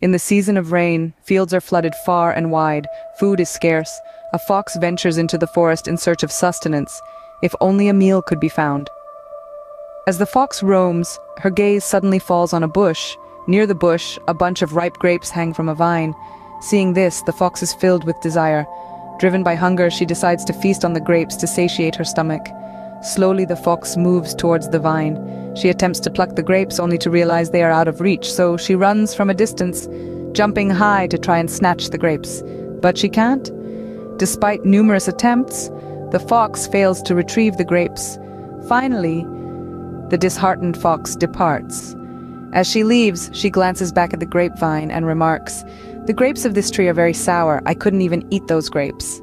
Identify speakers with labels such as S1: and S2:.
S1: In the season of rain, fields are flooded far and wide, food is scarce. A fox ventures into the forest in search of sustenance, if only a meal could be found. As the fox roams, her gaze suddenly falls on a bush. Near the bush, a bunch of ripe grapes hang from a vine. Seeing this, the fox is filled with desire. Driven by hunger, she decides to feast on the grapes to satiate her stomach. Slowly, the fox moves towards the vine. She attempts to pluck the grapes only to realize they are out of reach, so she runs from a distance, jumping high to try and snatch the grapes. But she can't. Despite numerous attempts, the fox fails to retrieve the grapes. Finally, the disheartened fox departs. As she leaves, she glances back at the grapevine and remarks, The grapes of this tree are very sour. I couldn't even eat those grapes.